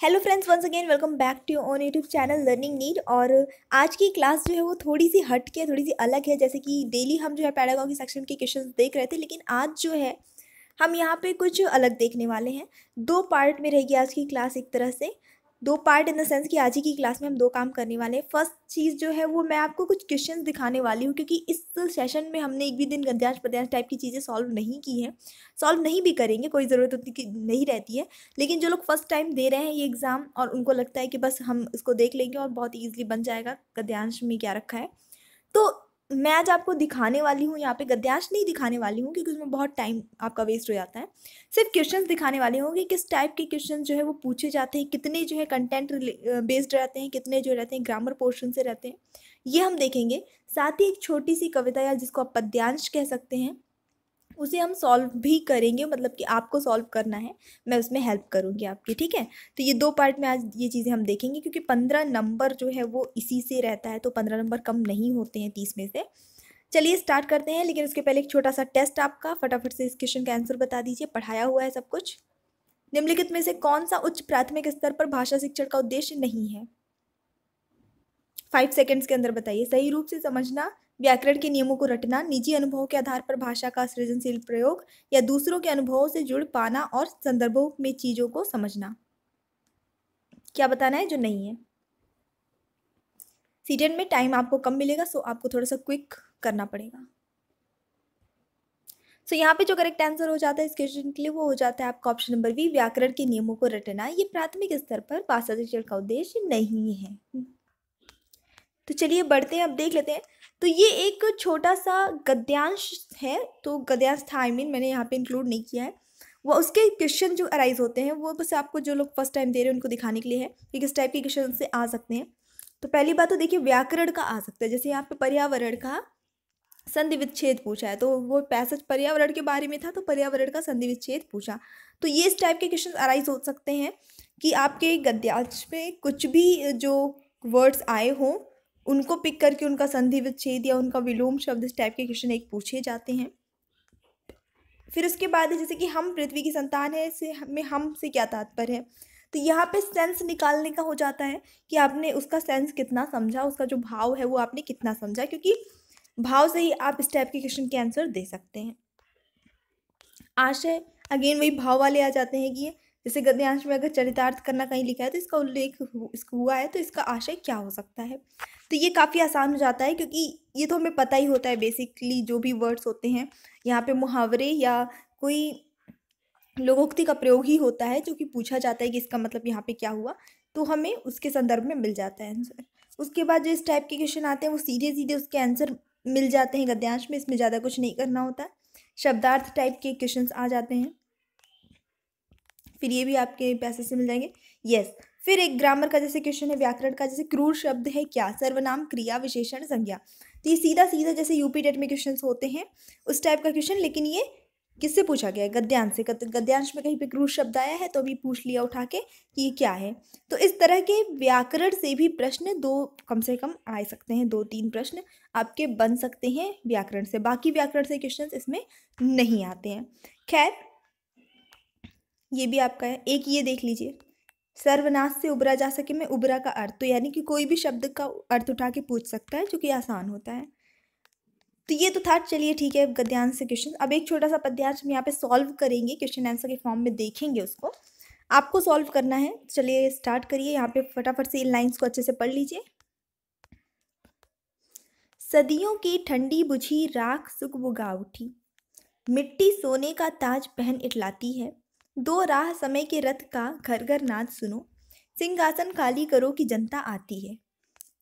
Hello friends once again welcome back to on YouTube channel learning need और आज की class जो है वो थोड़ी सी हट के थोड़ी सी अलग है। जैसे कि डेली हम जो है पैडागॉगी सेक्शन के क्वेश्चन देख रहे थे, लेकिन आज जो है, हम यहाँ पे कुछ अलग देखने वाले हैं। दो पार्ट में रहेगी आज की क्लास एक तरह से। दो पार्ट इन द सेंस कि आज ही की क्लास में हम दो काम करने वाले हैं। फ़र्स्ट चीज़ जो है वो मैं आपको कुछ क्वेश्चंस दिखाने वाली हूँ, क्योंकि इस सेशन में हमने एक भी दिन गद्यांश पद्यांश टाइप की चीज़ें सॉल्व नहीं की हैं। सॉल्व नहीं भी करेंगे, कोई ज़रूरत उतनी नहीं रहती है। लेकिन जो लोग फ़र्स्ट टाइम दे रहे हैं ये एग्ज़ाम और उनको लगता है कि बस हम इसको देख लेंगे और बहुत ईजिली बन जाएगा गद्यांश में क्या रखा है। तो मैं आज आपको दिखाने वाली हूँ, यहाँ पे गद्यांश नहीं दिखाने वाली हूँ क्योंकि उसमें बहुत टाइम आपका वेस्ट हो जाता है। सिर्फ़ क्वेश्चन दिखाने वाली हूँ कि किस टाइप के क्वेश्चन जो है वो पूछे जाते हैं, कितने जो है कंटेंट बेस्ड रहते हैं, कितने जो रहते हैं ग्रामर पोर्शन से रहते हैं। ये हम देखेंगे। साथ ही एक छोटी सी कविता या जिसको आप पद्यांश कह सकते हैं उसे हम सॉल्व भी करेंगे मतलब कि आपको सॉल्व करना है, मैं उसमें हेल्प करूँगी आपकी, ठीक है? तो ये दो पार्ट में आज ये चीज़ें हम देखेंगे, क्योंकि पंद्रह नंबर जो है वो इसी से रहता है तो पंद्रह नंबर कम नहीं होते हैं तीस में से। चलिए स्टार्ट करते हैं, लेकिन उसके पहले एक छोटा सा टेस्ट आपका, फटाफट से इस क्वेश्चन का आंसर बता दीजिए, पढ़ाया हुआ है सब कुछ। निम्नलिखित में से कौन सा उच्च प्राथमिक स्तर पर भाषा शिक्षण का उद्देश्य नहीं है? फाइव सेकेंड्स के अंदर बताइए। सही रूप से समझना व्याकरण के नियमों को रटना निजी अनुभव के आधार पर भाषा का सृजनशील प्रयोग या दूसरों के अनुभवों से जुड़ पाना और संदर्भों में चीज़ों को समझना। क्या बताना है जो नहीं है? सीज़न में टाइम आपको कम मिलेगा सो आपको थोड़ा सा क्विक करना पड़ेगा। सो so, यहाँ पे जो करेक्ट आंसर हो जाता है इस क्वेश्चन के लिए वो हो जाता है आपका ऑप्शन नंबर बी व्याकरण के नियमों को रटना। ये प्राथमिक स्तर पर भाषा शिक्षण का उद्देश्य नहीं है। तो चलिए बढ़ते हैं अब देख लेते हैं। तो ये एक छोटा सा गद्यांश है तो गद्यांश था आई I मीन mean, मैंने यहाँ पे इंक्लूड नहीं किया है। वो उसके क्वेश्चन जो अराइज होते हैं वो बस आपको जो लोग फ़र्स्ट टाइम दे रहे हैं उनको दिखाने के लिए है कि किस टाइप के क्वेश्चन से आ सकते हैं। तो पहली बात तो देखिए व्याकरण का आ सकता है। जैसे यहाँ पे पर्यावरण का संधि विच्छेद पूछा है तो वो पैसेज पर्यावरण के बारे में था तो पर्यावरण का संधि विच्छेद पूछा। तो ये इस टाइप के क्वेश्चन अराइज हो सकते हैं कि आपके गद्यांश में कुछ भी जो वर्ड्स आए हों उनको पिक करके उनका संधि विच्छेद या उनका विलोम शब्द इस टाइप के क्वेश्चन एक पूछे जाते हैं। फिर उसके बाद जैसे कि हम पृथ्वी की संतान है, इससे हमें हम से क्या तात्पर्य है? तो यहाँ पे सेंस निकालने का हो जाता है कि आपने उसका सेंस कितना समझा, उसका जो भाव है वो आपने कितना समझा, क्योंकि भाव से ही आप इस टाइप के क्वेश्चन के आंसर दे सकते हैं। आशय अगेन वही भाव वाले आ जाते हैं कि जैसे गद्यांश में अगर चरितार्थ करना कहीं लिखा है तो इसका उल्लेख हुआ है तो इसका आशय क्या हो सकता है? तो ये काफ़ी आसान हो जाता है, क्योंकि ये तो हमें पता ही होता है बेसिकली जो भी वर्ड्स होते हैं, यहाँ पे मुहावरे या कोई लोकोक्ति का प्रयोग ही होता है, जो कि पूछा जाता है कि इसका मतलब यहाँ पे क्या हुआ तो हमें उसके संदर्भ में मिल जाता है आंसर उसके बाद जो इस टाइप के क्वेश्चन आते हैं, वो सीधे सीधे उसके आंसर मिल जाते हैं गद्यांश में, इसमें ज़्यादा कुछ नहीं करना होता. शब्दार्थ टाइप के क्वेश्चन आ जाते हैं। फिर ये भी आपके पैसे से मिल जाएँगे। यस फिर एक ग्रामर का जैसे क्वेश्चन है, व्याकरण का जैसे क्रूर शब्द है क्या? सर्वनाम, क्रिया, विशेषण, संज्ञा। तो ये सीधा सीधा जैसे यूपी टेट में क्वेश्चन होते हैं, उस टाइप का क्वेश्चन लेकिन ये किससे पूछा गया है? गद्यांश से। गद्यांश में कहीं पे क्रूर शब्द आया है तो अभी पूछ लिया उठा के कि ये क्या है। तो इस तरह के व्याकरण से भी प्रश्न दो, कम से कम आ सकते हैं, दो तीन प्रश्न आपके बन सकते हैं व्याकरण से। बाकी व्याकरण से क्वेश्चन इसमें नहीं आते हैं। खैर ये भी आपका है। एक ये देख लीजिए। सर्वनाश से उबरा जा सके में उबरा का अर्थ। तो यानी कि कोई भी शब्द का अर्थ उठा के पूछ सकता है, जो कि आसान होता है। तो ये तो था। चलिए ठीक है गद्यांश से क्वेश्चन अब एक छोटा सा पद्यांश हम यहाँ पे सॉल्व करेंगे। क्वेश्चन आंसर के फॉर्म में देखेंगे उसको। आपको सॉल्व करना है। चलिए स्टार्ट करिए। यहाँ पे फटाफट से इन लाइन्स को अच्छे से पढ़ लीजिए। सदियों की ठंडी बुझी राख सुख बुगा उठी। मिट्टी सोने का ताज पहन इटलाती है। दो राह समय के रथ का घर घर नाच सुनो। सिंहासन खाली करो कि जनता आती है।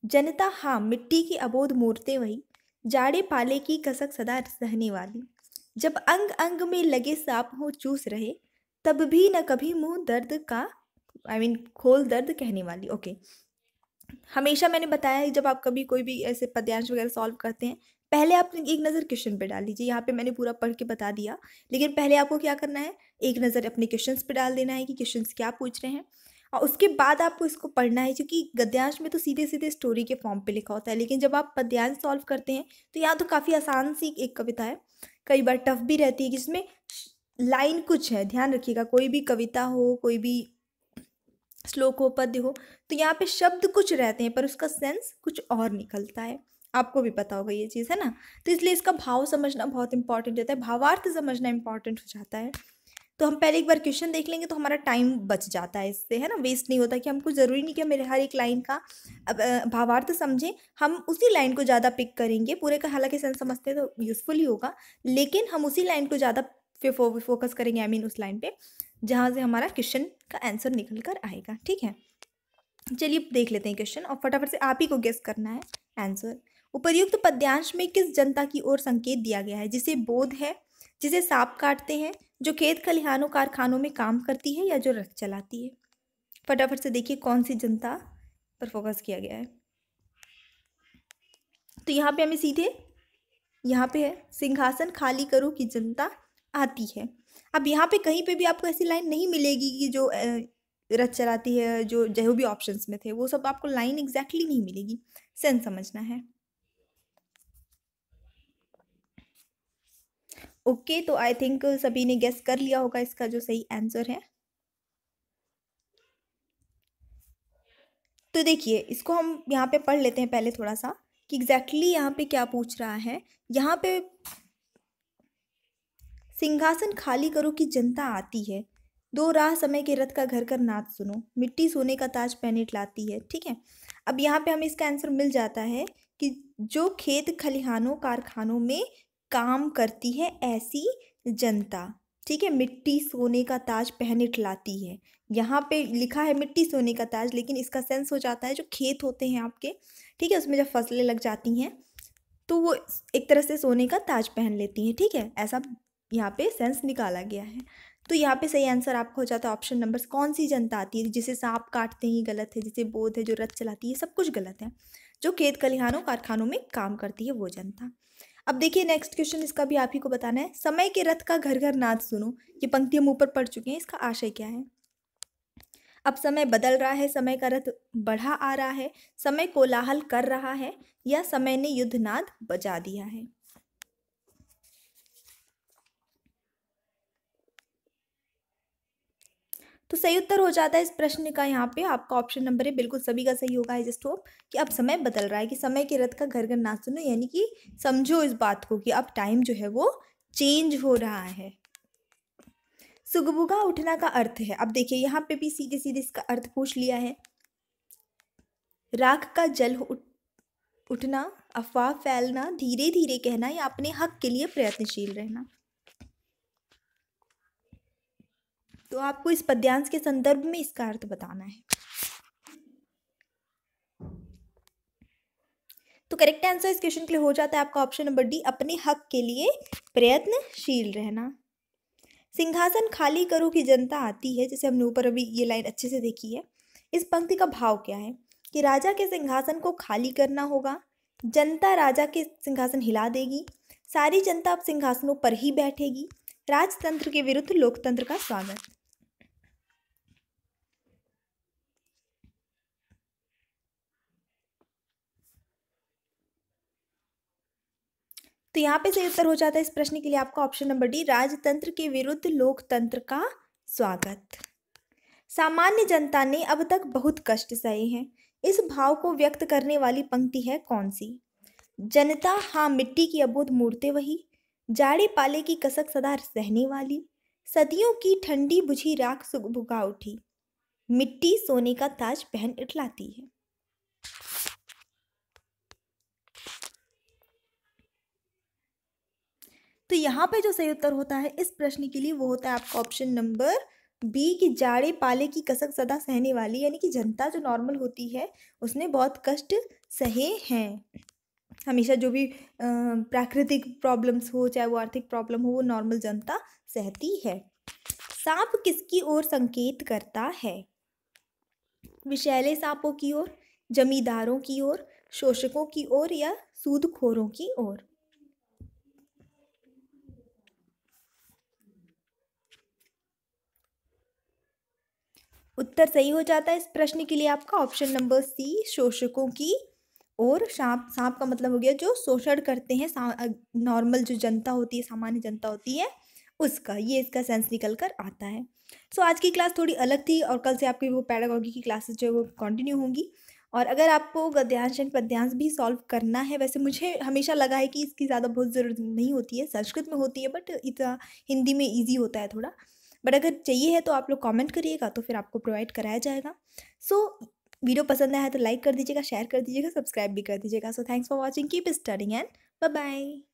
जनता हाँ मिट्टी की अबोध मूर्तें वही जाड़े पाले की कसक सदा सहने वाली। जब अंग अंग में लगे सांप हो चूस रहे तब भी न कभी मुँह दर्द का आई I मीन mean, खोल दर्द कहने वाली। Okay okay. हमेशा मैंने बताया है जब आप कभी कोई भी ऐसे पद्यांश वगैरह सॉल्व करते हैं पहले आप एक नज़र क्वेश्चन पे डाल दीजिए यहाँ पे मैंने पूरा पढ़ के बता दिया। लेकिन पहले आपको क्या करना है? एक नज़र अपने क्वेश्चंस पे डाल देना है कि क्वेश्चंस क्या पूछ रहे हैं। और उसके बाद आपको इसको पढ़ना है, क्योंकि गद्यांश में तो सीधे सीधे स्टोरी के फॉर्म पे लिखा होता है। लेकिन जब आप पद्यांश सॉल्व करते हैं तो यहाँ तो काफ़ी आसान सी एक कविता है। कई बार टफ भी रहती है जिसमें लाइन कुछ है। ध्यान रखिएगा, कोई भी कविता हो, कोई भी श्लोक हो, पद्य हो तो यहाँ पे शब्द कुछ रहते हैं, पर उसका सेंस कुछ और निकलता है। आपको भी पता होगा ये चीज़, है ना? तो इसलिए इसका भाव समझना बहुत इंपॉर्टेंट होता है, भावार्थ समझना इंपॉर्टेंट हो जाता है। तो हम पहले एक बार क्वेश्चन देख लेंगे तो हमारा टाइम बच जाता है इससे, है ना? वेस्ट नहीं होता कि हमको ज़रूरी नहीं कि मेरे हर एक लाइन का भावार्थ समझें। हम उसी लाइन को ज़्यादा पिक करेंगे, पूरे का हालाँकि सेंस समझते हैं तो यूज़फुल ही होगा, लेकिन हम उसी लाइन को ज़्यादा फोकस करेंगे आई मीन उस लाइन पे, जहाँ से हमारा क्वेश्चन का आंसर निकल कर आएगा, ठीक है? चलिए देख लेते हैं क्वेश्चन और फटाफट से आप ही को गेस करना है आंसर उपर्युक्त पद्यांश में किस जनता की ओर संकेत दिया गया है? जिसे बोध है, जिसे सांप काटते हैं, जो खेत खलिहानों कारखानों में काम करती है या जो रथ चलाती है? फटाफट से देखिए कौन सी जनता पर फोकस किया गया है। तो यहाँ पे हमें सीधे, यहाँ पे है, सिंहासन खाली करो की जनता आती है। अब यहाँ पे कहीं पे भी आपको ऐसी लाइन नहीं मिलेगी कि जो रथ चलाती है, जो जो भी ऑप्शंस में थे, वो सब आपको लाइन एग्जैक्टली नहीं मिलेगी। सेंस समझना है। ओके okay, तो आई थिंक सभी ने गेस कर लिया होगा इसका जो सही आंसर है। तो देखिए इसको हम यहाँ पे पढ़ लेते हैं पहले थोड़ा सा कि एग्जैक्टली exactly यहाँ पे क्या पूछ रहा है। यहाँ पे सिंहासन खाली करो कि जनता आती है। दो राह समय के रथ का घर कर नाच सुनो। मिट्टी सोने का ताज पहने लाती है ठीक है? अब यहाँ पे हमें इसका आंसर मिल जाता है कि जो खेत खलिहानों कारखानों में काम करती है ऐसी जनता। ठीक है, मिट्टी सोने का ताज पहने लाती है। यहाँ पे लिखा है मिट्टी सोने का ताज, लेकिन इसका सेंस हो जाता है जो खेत होते हैं आपके। ठीक है, उसमें जब फ़सलें लग जाती हैं तो वो एक तरह से सोने का ताज पहन लेती हैं। ठीक है, ऐसा यहाँ पे सेंस निकाला गया है। तो यहाँ पे सही आंसर आपका हो जाता है ऑप्शन नंबर कौन सी जनता आती है, जिसे सांप काटते ही गलत है, जिसे बोध है, जो रथ चलाती है, सब कुछ गलत है। जो खेत खलिहानों कारखानों में काम करती है, वो जनता। अब देखिए नेक्स्ट क्वेश्चन इसका भी आप ही को बताना है। समय के रथ का घर घर नाद सुनो। ये पंक्ति हम ऊपर पढ़ चुके हैं, इसका आशय क्या है? अब समय बदल रहा है, समय का रथ बढ़ा आ रहा है, समय कोलाहल कर रहा है, या समय ने युद्ध नाद बजा दिया है? तो सही उत्तर हो जाता है इस प्रश्न का यहाँ पे। आपका ऑप्शन नंबर है, बिल्कुल सभी का सही होगा। आई जस्ट होप कि अब समय बदल रहा है कि समय के रथ का घर घर ना सुनो, यानी कि समझो इस बात को कि अब टाइम जो है वो चेंज हो रहा है। सुगबुगा उठना का अर्थ है। अब देखिए, यहाँ पे भी सीधे सीधे इसका अर्थ पूछ लिया है। राख का जल उठ, उठना, अफवाह फैलना धीरे धीरे कहना, या अपने हक के लिए प्रयत्नशील रहना। तो आपको इस पद्यांश के संदर्भ में इसका अर्थ बताना है। तो करेक्ट आंसर इस क्वेश्चन के लिए हो जाता है आपका ऑप्शन नंबर डी, अपने हक के लिए प्रयत्नशील रहना। सिंहासन खाली करो कि जनता आती है, जैसे हमने ऊपर अभी ये लाइन अच्छे से देखी है। इस पंक्ति का भाव क्या है? कि राजा के सिंहासन को खाली करना होगा, जनता राजा के सिंहासन हिला देगी, सारी जनता अब सिंहासनों पर ही बैठेगी। राजतंत्र के विरुद्ध लोकतंत्र का स्वागत। तो यहाँ पे सही उत्तर हो जाता है इस प्रश्न के लिए आपका ऑप्शन नंबर डी राजतंत्र के विरुद्ध लोकतंत्र का स्वागत। सामान्य जनता ने अब तक बहुत कष्ट सहे हैं। इस भाव को व्यक्त करने वाली पंक्ति है कौन सी? जनता हाँ मिट्टी की अबोध मूर्ते वही, जाड़े पाले की कसक सदा सहने वाली, सदियों की ठंडी बुझी राख भुगा उठी, मिट्टी सोने का ताज पहन इटलाती है। तो यहाँ पे जो सही उत्तर होता है, इस प्रश्न के लिए वो होता है आपका ऑप्शन नंबर बी की जाड़े पाले की कसक सदा सहने वाली, यानी कि जनता जो नॉर्मल होती है, उसने बहुत कष्ट सहे हैं। हमेशा जो भी प्राकृतिक प्रॉब्लम्स हो, चाहे वो आर्थिक प्रॉब्लम हो, वो नॉर्मल जनता सहती है। सांप किसकी ओर संकेत करता है? विषैले सांपों की ओर, जमींदारों की ओर, शोषकों की ओर या सूदखोरों की ओर? उत्तर सही हो जाता है इस प्रश्न के लिए आपका ऑप्शन नंबर सी शोषकों की और सांप सांप का मतलब हो गया जो शोषण करते हैं नॉर्मल जो जनता होती है सामान्य जनता होती है उसका ये इसका सेंस निकल कर आता है। सो so, आज की क्लास थोड़ी अलग थी और कल से आपकी वो पैडागॉगी की क्लासेस जो है वो कंटिन्यू होंगी। और अगर आपको गद्यांश एंड पद्यांश भी सॉल्व करना है वैसे मुझे हमेशा लगा है कि इसकी ज़्यादा बहुत ज़रूरत नहीं होती है संस्कृत में होती है बट इतना हिंदी में ईजी होता है थोड़ा। बट अगर चाहिए है तो आप लोग कमेंट करिएगा तो फिर आपको प्रोवाइड कराया जाएगा। सो so, वीडियो पसंद आया तो लाइक कर दीजिएगा शेयर कर दीजिएगा सब्सक्राइब भी कर दीजिएगा। So thanks for watching keep studying and bye bye